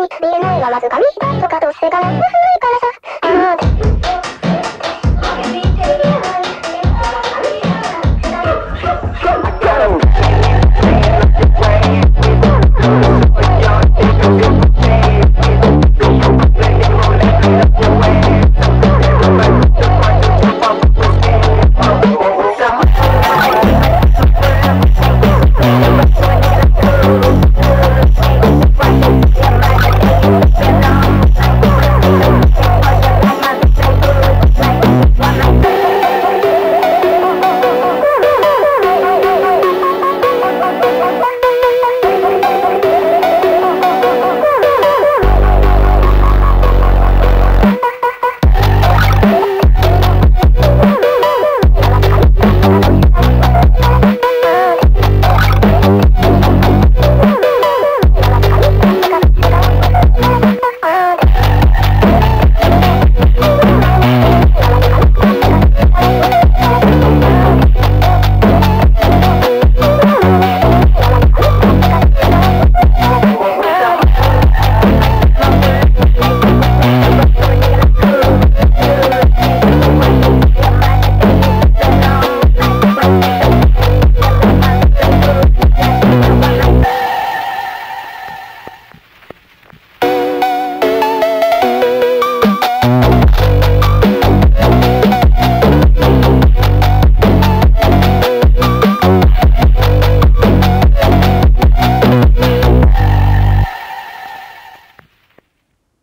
に見えないはわずかにいとかとせがないからさあー「